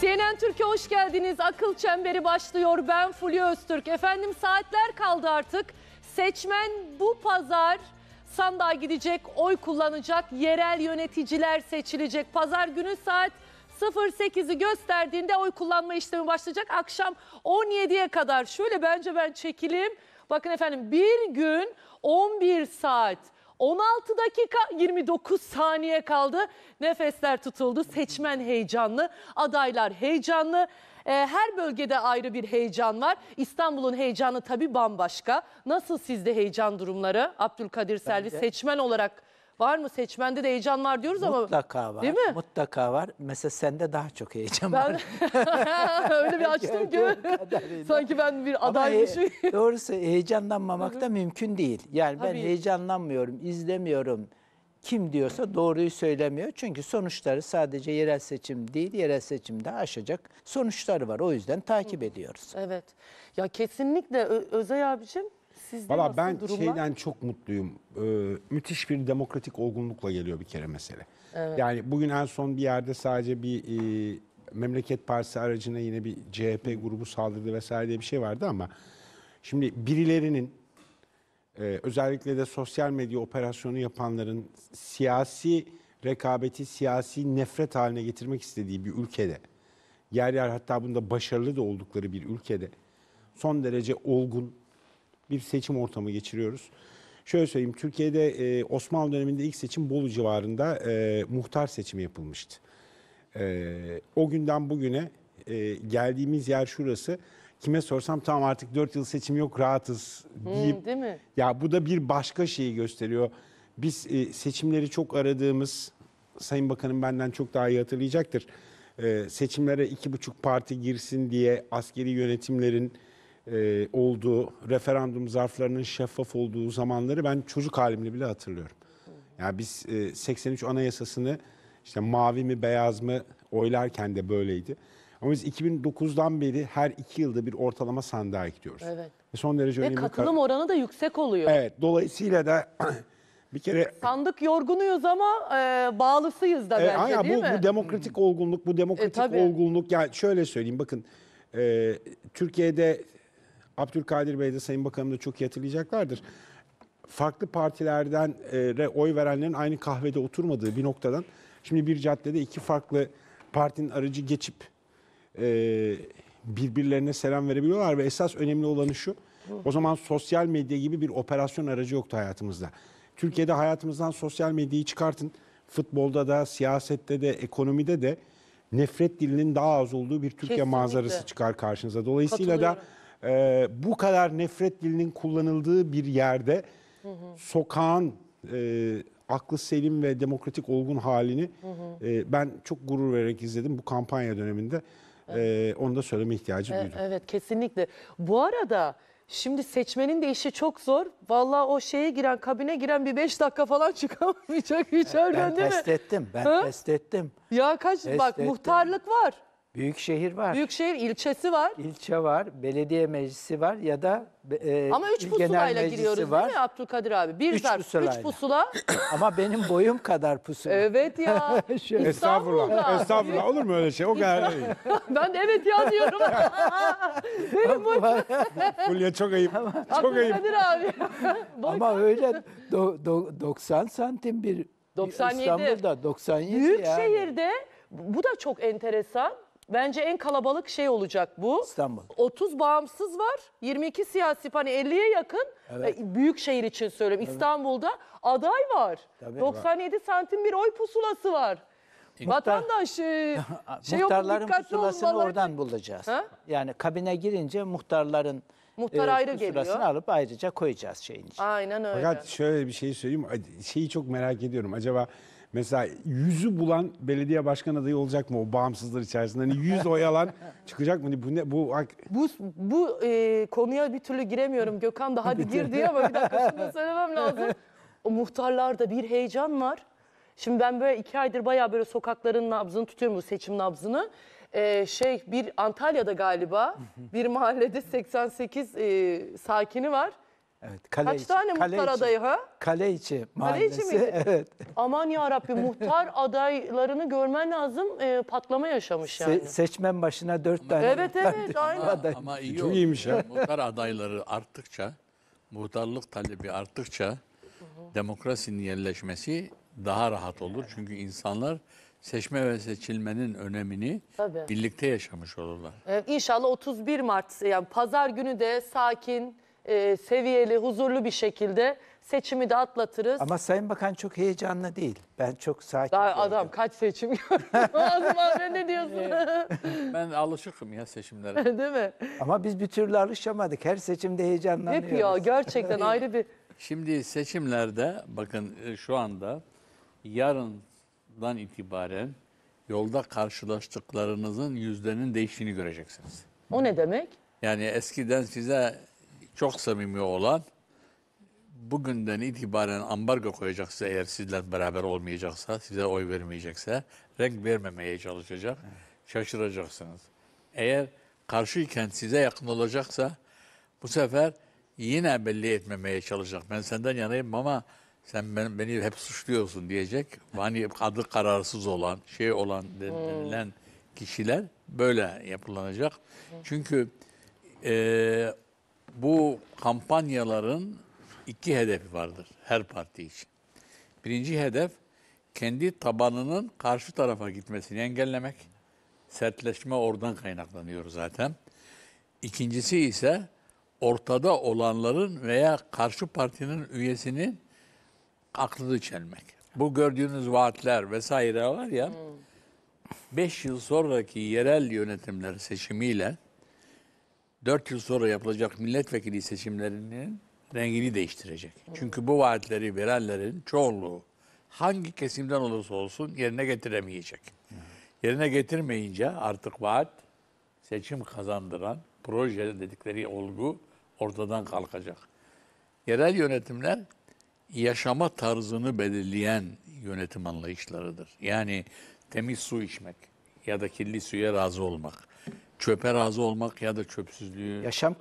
CNN Türkiye hoş geldiniz. Akıl Çemberi başlıyor. Ben Fulya Öztürk. Efendim saatler kaldı artık. Seçmen bu pazar sandığa gidecek, oy kullanacak, yerel yöneticiler seçilecek. Pazar günü saat 08'i gösterdiğinde oy kullanma işlemi başlayacak. Akşam 17'ye kadar şöyle bence ben çekileyim. Bakın efendim bir gün 11 saat 16 dakika 29 saniye kaldı. Nefesler tutuldu. Seçmen heyecanlı, adaylar heyecanlı. Ee, her bölgede ayrı bir heyecan var. İstanbul'un heyecanı tabii bambaşka. Nasıl sizde heyecan durumları? Abdülkadir Selvi seçmen olarak var mı? Seçmende de heyecan var diyoruz ama Mutlaka var. Değil mi? Mutlaka var. Mesela sende daha çok heyecan ben var. öyle bir açtım ki sanki ben bir adaymışım. he- doğrusu heyecanlanmamak da mümkün değil. Yani ben Tabii. heyecanlanmıyorum, izlemiyorum. Kim diyorsa doğruyu söylemiyor. Çünkü sonuçları sadece yerel seçim değil, yerel seçimde aşacak sonuçları var. O yüzden takip ediyoruz. Evet. Ya kesinlikle Ö- Özay abicim sizde Valla nasıl ben durumlar? şeyden çok mutluyum. Ee, müthiş bir demokratik olgunlukla geliyor bir kere mesele. Yani bugün en son bir yerde sadece bir e, memleket partisi aracına yine bir CHP grubu saldırdı vesaire diye bir şey vardı ama şimdi birilerinin e, özellikle de sosyal medya operasyonu yapanların siyasi rekabeti, siyasi nefret haline getirmek istediği bir ülkede, yer yer hatta bunda başarılı da oldukları bir ülkede son derece olgun bir seçim ortamı geçiriyoruz. Şöyle söyleyeyim, Türkiye'de e, Osmanlı döneminde ilk seçim Bolu civarında e, muhtar seçimi yapılmıştı. E, o günden bugüne e, geldiğimiz yer şurası. Kime sorsam tamam artık 4 yıl seçim yok rahatız deyip Hı, değil mi? ya bu da bir başka şeyi gösteriyor. Biz e, seçimleri çok aradığımız, Sayın Bakanım benden çok daha iyi hatırlayacaktır. E, seçimlere iki buçuk parti girsin diye askeri yönetimlerin e, olduğu, referandum zarflarının şeffaf olduğu zamanları ben çocuk halimle bile hatırlıyorum. Yani biz e, 83 Anayasasını işte mavi mi beyaz mı oylarken de böyleydi. Ama biz 2009'dan beri her iki yılda bir ortalama sandığa gidiyoruz. Evet. Ve son derece Ve önemli. katılım oranı da yüksek oluyor. Evet, dolayısıyla da bir kere Sandık yorgunuyuz ama e, bağlısıyız da e, bence aya, değil bu, mi? bu demokratik olgunluk, bu demokratik tabii. olgunluk yani şöyle söyleyeyim bakın e, Türkiye'de Abdülkadir Bey de Sayın Bakanım da çok iyi hatırlayacaklardır. Farklı partilerden e, oy verenlerin aynı kahvede oturmadığı bir noktadan şimdi bir caddede iki farklı partinin aracı geçip e, birbirlerine selam verebiliyorlar ve esas önemli olanı şu. O zaman sosyal medya gibi bir operasyon aracı yoktu hayatımızda. Türkiye'de hayatımızdan sosyal medyayı çıkartın. Futbolda da, siyasette de, ekonomide de nefret dilinin daha az olduğu bir Türkiye Kesinlikle. manzarası çıkar karşınıza. Dolayısıyla da e, bu kadar nefret dilinin kullanıldığı bir yerde sokağın e, aklı selim ve demokratik olgun halini e, ben çok gurur vererek izledim bu kampanya döneminde. E, onu da söyleme ihtiyacı E, duydum. Evet kesinlikle. Bu arada şimdi seçmenin de işi çok zor. Vallahi o şeye giren, kabine giren bir 5 dakika falan çıkamayacak içeriden Ben değil mi? test ettim. Ben Ha? test ettim. Ya kaç Test bak ettim. muhtarlık var. Büyükşehir var. Büyükşehir ilçesi var. ilçe var, belediye meclisi var ya da e, Ama üç il pusulayla genel giriyoruz meclisi var. değil mi Abdülkadir abi? Bir Üç zarf, üç pusulayla. pusula. Ama benim boyum kadar pusula. Evet ya. Şöyle. Estağfurullah. İstanbul'da. Estağfurullah. Olur mu öyle şey? O kadar değil. ben de evet ya diyorum. Benim boyum Fulya çok ayıp. Çok ayıp. Abdülkadir abi. Ama öyle do- do- 90 santim bir 97. İstanbul'da 97 Büyük yani. şehirde bu da çok enteresan. Bence en kalabalık şey olacak bu. İstanbul. 30 bağımsız var. 22 siyasi hani 50'ye yakın. Evet. E, Büyük şehir için söylüyorum. İstanbul'da aday var. Tabii. 97 santim bir oy pusulası var. Vatandaş e, şey Muhtarların pusulasını olmaları- oradan bulacağız. Ha? Yani kabine girince muhtarların Muhtar ayrı pusulasını geliyor. alıp ayrıca koyacağız şeyin içine. Aynen öyle. Fakat şöyle bir şey söyleyeyim. Şeyi çok merak ediyorum. Acaba mesela yüzü bulan belediye başkan adayı olacak mı o bağımsızlar içerisinde? Hani yüz oy alan çıkacak mı? Bu ne? Bu Bu, bu e, konuya bir türlü giremiyorum. Gökhan da hadi gir diye ama bir dakika şunu da söylemem lazım. O muhtarlarda bir heyecan var. Şimdi ben böyle iki aydır bayağı böyle sokakların nabzını tutuyorum bu seçim nabzını. E, şey bir Antalya'da galiba bir mahallede 88 e, sakini var. Evet, kale Kaç içi- tane kale muhtar içi- adayı ha? Kale içi Kale içi mahallesi. miydi? evet. Aman ya Rabbi muhtar adaylarını görmen lazım. e, patlama yaşamış yani. Se- seçmen başına dört tane. Evet evet aynen. Aday. Ama iyi Çok iyiymiş ya. Muhtar adayları arttıkça, muhtarlık talebi arttıkça demokrasinin yerleşmesi daha rahat olur. Çünkü insanlar seçme ve seçilmenin önemini Tabii. birlikte yaşamış olurlar. Ee, İnşallah 31 Mart yani pazar günü de sakin, e, seviyeli, huzurlu bir şekilde seçimi de atlatırız. Ama Sayın Bakan çok heyecanlı değil. Ben çok sakin. Daha gördüm. adam kaç seçim gördü. Azim abi sen ne diyorsun? Ben alışıkım ya seçimlere. Değil mi? Ama biz bir türlü alışamadık. Her seçimde heyecanlanıyoruz. Hep ya gerçekten ayrı bir... Şimdi seçimlerde bakın e, şu anda yarından itibaren yolda karşılaştıklarınızın yüzdenin değiştiğini göreceksiniz. O ne demek? Yani eskiden size çok samimi olan bugünden itibaren ambargo koyacak size eğer sizler beraber olmayacaksa, size oy vermeyecekse renk vermemeye çalışacak. Şaşıracaksınız. Eğer karşıyken size yakın olacaksa bu sefer yine belli etmemeye çalışacak. Ben senden yanayım ama sen ben, beni hep suçluyorsun diyecek. Hani adı kararsız olan, şey olan denilen kişiler böyle yapılanacak. Çünkü eee, bu kampanyaların iki hedefi vardır her parti için. Birinci hedef kendi tabanının karşı tarafa gitmesini engellemek. Sertleşme oradan kaynaklanıyor zaten. İkincisi ise ortada olanların veya karşı partinin üyesinin aklını çelmek. Bu gördüğünüz vaatler vesaire var ya, 5 yıl sonraki yerel yönetimler seçimiyle 4 yıl sonra yapılacak milletvekili seçimlerinin rengini değiştirecek. Çünkü bu vaatleri verenlerin çoğunluğu hangi kesimden olursa olsun yerine getiremeyecek. Yerine getirmeyince artık vaat seçim kazandıran proje dedikleri olgu ortadan kalkacak. Yerel yönetimler yaşama tarzını belirleyen yönetim anlayışlarıdır. Yani temiz su içmek ya da kirli suya razı olmak, çöpe razı olmak ya da çöpsüzlüğü Yaşam